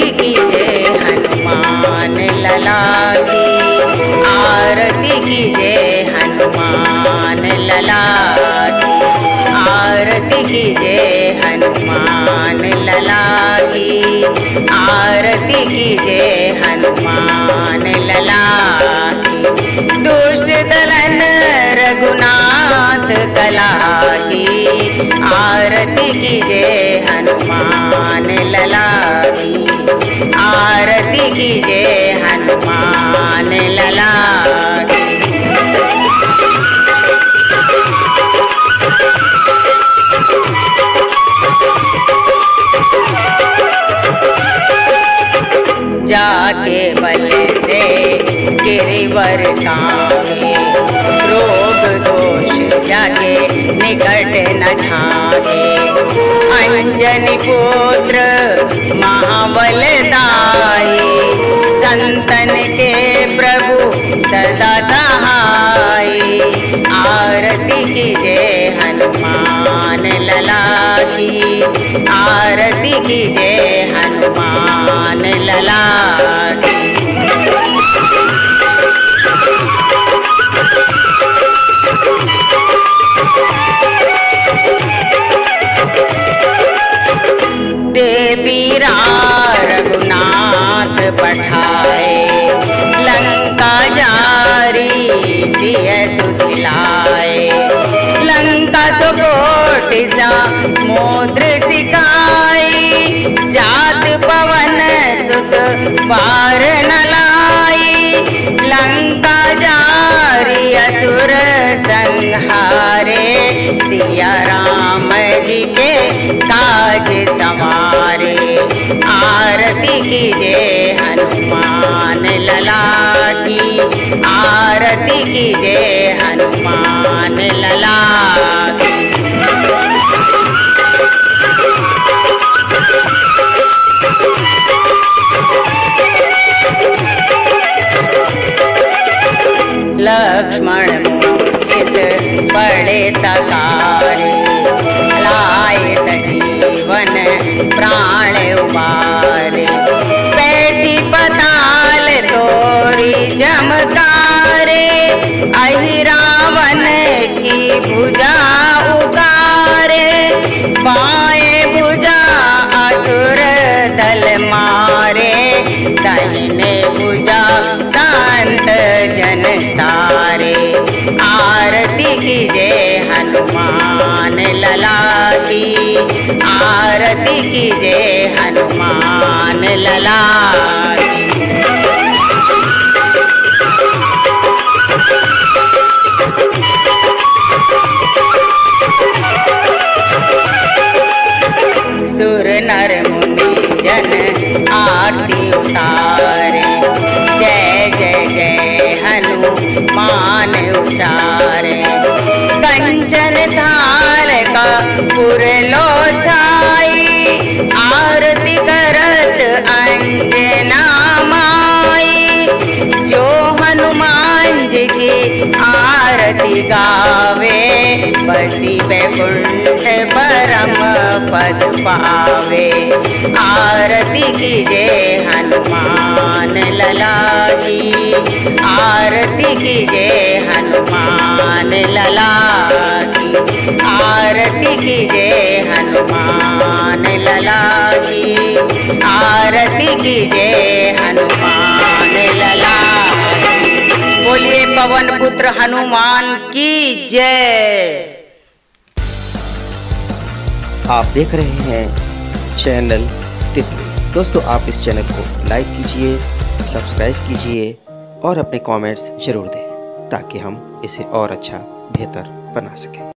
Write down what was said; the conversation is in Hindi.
आरती कीजिए हनुमान लला की आरती कीजिए हनुमान लला की आरती कीजिए हनुमान लला की आरती कीजिए हनुमान लला की दुष्ट दलन रघुनाथ कला की आरती कीजिए हनुमान लला की आरती कीजिए हनुमान लला जाके बल से गिरिवर कामे रोग दोष जाके निकट न झाके अंजन पुत्र, महाबल दाई, संतन के प्रभु सदा सहाय आरती कीजिए हनुमान लला की, आरती कीजिए हनुमान लला की। देवी रघुनाथ पठाए। लंका जारी सिय सुदिलाए लंका सुकोट मोद्र सिखाई जात पवन सुत पार न लाई लंका जारी असुर संहारे। सिया राम जी के काज संवारे आरती कीजिए हनुमान लला की। आरती कीजिए हनुमान लला की। लक्ष्मण मूर्छित पड़े सकारे, लाए सजीवन प्राण उबारे। बैठी पताल तोरी जमकारे। अहि रावण की भुजा उगारे। बाएं भुजा असुर दल मारे। दाहिने भुजा शांत जन आरती कीजिए हनुमान लला की आरती कीजिए हनुमान लला की। सुर नर मुनि जन आरती उतारे उचारे कंचन थाल का पुरलो छाई, आरती करत अंजना माई जो हनुमान जी की आरती गावे बसी बैकुंठ परम पद पावे। आरती कीजिए हनुमान लला की। आरती कीजिए हनुमान लला की। आरती कीजिए हनुमान लला की। आरती कीजिए हनुमान लला की बोलिए पवन पुत्र हनुमान की जय। आप देख रहे हैं चैनल तितली। दोस्तों, आप इस चैनल को लाइक कीजिए सब्सक्राइब कीजिए और अपने कमेंट्स ज़रूर दें ताकि हम इसे और अच्छा बेहतर बना सकें।